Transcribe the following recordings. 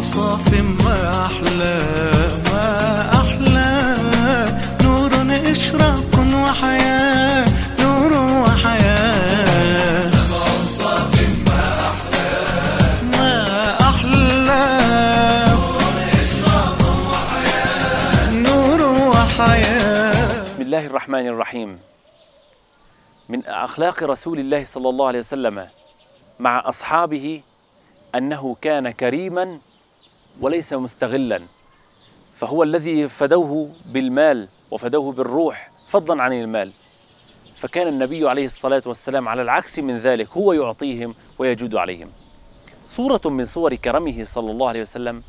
صاف ما أحلى ما أحلى. نور إشراق وحياة نور وحياة. ما أحلى. نور وحياة. بسم الله الرحمن الرحيم. من أخلاق رسول الله صلى الله عليه وسلم مع أصحابه أنه كان كريما وليس مستغلا. فهو الذي فدوه بالمال وفدوه بالروح فضلا عن المال. فكان النبي عليه الصلاة والسلام على العكس من ذلك هو يعطيهم ويجود عليهم. صورة من صور كرمه صلى الله عليه وسلم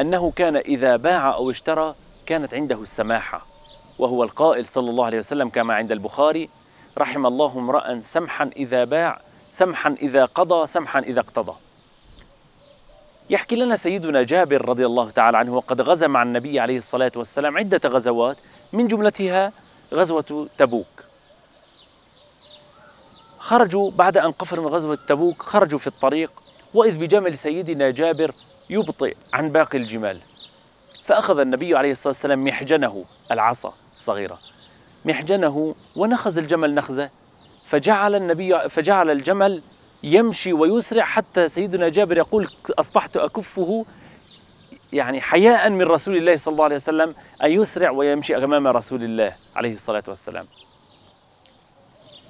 أنه كان إذا باع أو اشترى كانت عنده السماحة. وهو القائل صلى الله عليه وسلم كما عند البخاري رحم الله امرأ سمحا إذا باع سمحا إذا قضى سمحا إذا اقتضى. يحكي لنا سيدنا جابر رضي الله تعالى عنه وقد غزا مع النبي عليه الصلاة والسلام عدة غزوات من جملتها غزوة تبوك. خرجوا بعد أن قفروا من غزوة تبوك خرجوا في الطريق وإذ بجمل سيدنا جابر يبطئ عن باقي الجمال. فأخذ النبي عليه الصلاة والسلام محجنه العصا الصغيرة محجنه ونخز الجمل نخزة فجعل النبي فجعل الجمل يمشي ويسرع حتى سيدنا جابر يقول أصبحت أكفه يعني حياء من رسول الله صلى الله عليه وسلم أن يسرع ويمشي أمام رسول الله عليه الصلاة والسلام.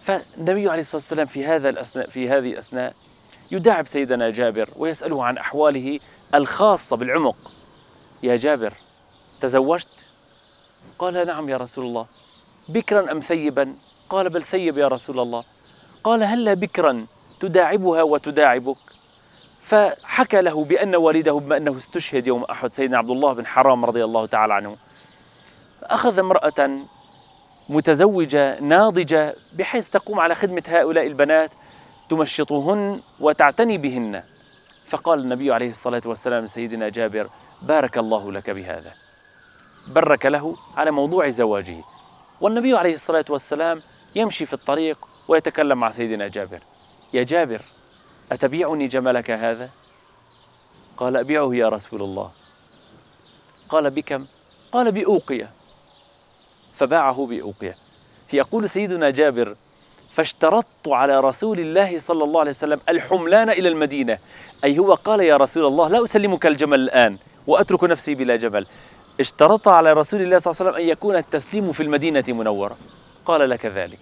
فالنبي عليه الصلاة والسلام في هذا الأثناء في هذه الأثناء يداعب سيدنا جابر ويسأله عن أحواله الخاصة بالعمق. يا جابر تزوجت؟ قال نعم يا رسول الله. بكرا أم ثيبا؟ قال بل ثيب يا رسول الله. قال هلا بكرا؟ تداعبها وتداعبك. فحكى له بأن والده بما أنه استشهد يوم أحد سيدنا عبد الله بن حرام رضي الله تعالى عنه. أخذ امرأة متزوجة ناضجة بحيث تقوم على خدمة هؤلاء البنات تمشطهن وتعتني بهن. فقال النبي عليه الصلاة والسلام سيدنا جابر بارك الله لك بهذا. برك له على موضوع زواجه. والنبي عليه الصلاة والسلام يمشي في الطريق ويتكلم مع سيدنا جابر. يا جابر أتبيعني جملك هذا؟ قال أبيعه يا رسول الله. قال بكم؟ قال بأوقية. فباعه بأوقية. يقول سيدنا جابر فاشترطت على رسول الله صلى الله عليه وسلم الحملان إلى المدينة. أي هو قال يا رسول الله لا أسلمك الجمل الآن وأترك نفسي بلا جمل. اشترط على رسول الله صلى الله عليه وسلم أن يكون التسليم في المدينة منورة. قال لك ذلك.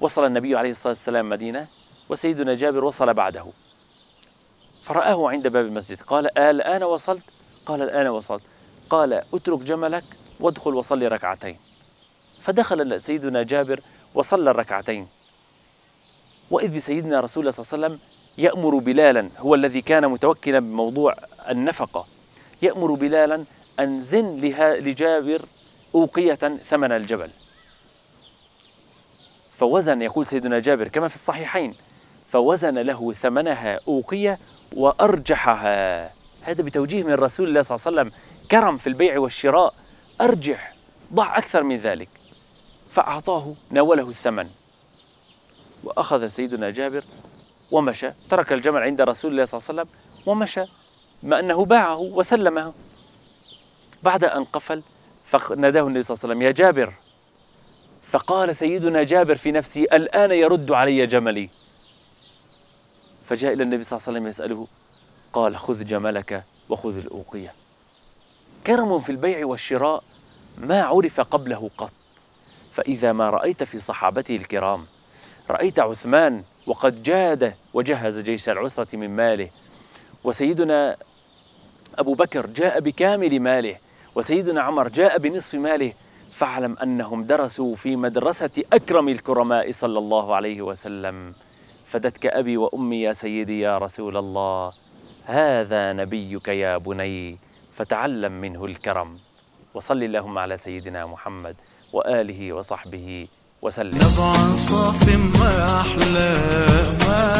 وصل النبي عليه الصلاة والسلام مدينة. وسيدنا جابر وصل بعده. فرآه عند باب المسجد. قال آه الآن وصلت؟ قال الآن وصلت. قال اترك جملك وادخل وصلي ركعتين. فدخل سيدنا جابر وصلى الركعتين. وإذ بسيدنا رسول الله صلى الله عليه وسلم يأمر بلالا هو الذي كان متوكلا بموضوع النفقة يأمر بلالا أن زن لجابر أوقية ثمن الجبل. فوزن يقول سيدنا جابر كما في الصحيحين فوزن له ثمنها أوقية وأرجحها. هذا بتوجيه من رسول الله صلى الله عليه وسلم كرم في البيع والشراء. أرجح ضع أكثر من ذلك. فأعطاه ناوله الثمن. وأخذ سيدنا جابر ومشى. ترك الجمل عند رسول الله صلى الله عليه وسلم ومشى ما أنه باعه وسلمه. بعد أن قفل فناداه النبي صلى الله عليه وسلم يا جابر. فقال سيدنا جابر في نفسه الآن يرد علي جملي. فجاء إلى النبي صلى الله عليه وسلم يسأله قال خذ جملك وخذ الأوقية. كرم في البيع والشراء ما عرف قبله قط. فإذا ما رأيت في صحابته الكرام رأيت عثمان وقد جاد وجهز جيش العسرة من ماله وسيدنا أبو بكر جاء بكامل ماله وسيدنا عمر جاء بنصف ماله فاعلم أنهم درسوا في مدرسة أكرم الكرماء صلى الله عليه وسلم. فدتك أبي وأمي يا سيدي يا رسول الله. هذا نبيك يا بني فتعلم منه الكرم. وصل اللهم على سيدنا محمد وآله وصحبه وسلم. نبع صاف ما أحلى ما